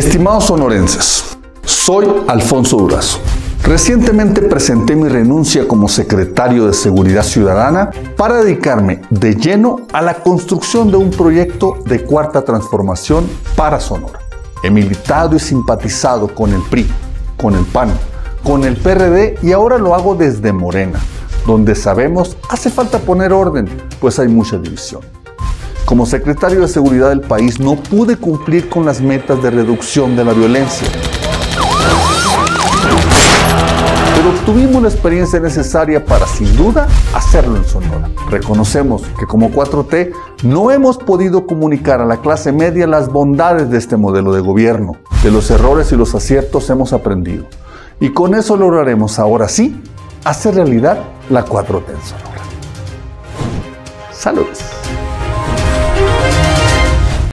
Estimados sonorenses, soy Alfonso Durazo. Recientemente presenté mi renuncia como secretario de Seguridad Ciudadana para dedicarme de lleno a la construcción de un proyecto de cuarta transformación para Sonora. He militado y simpatizado con el PRI, con el PAN, con el PRD y ahora lo hago desde Morena, donde sabemos hace falta poner orden, pues hay mucha división. Como secretario de Seguridad del país no pude cumplir con las metas de reducción de la violencia. Pero obtuvimos la experiencia necesaria para, sin duda, hacerlo en Sonora. Reconocemos que como 4T no hemos podido comunicar a la clase media las bondades de este modelo de gobierno. De los errores y los aciertos hemos aprendido. Y con eso lograremos ahora sí hacer realidad la 4T en Sonora. Saludos.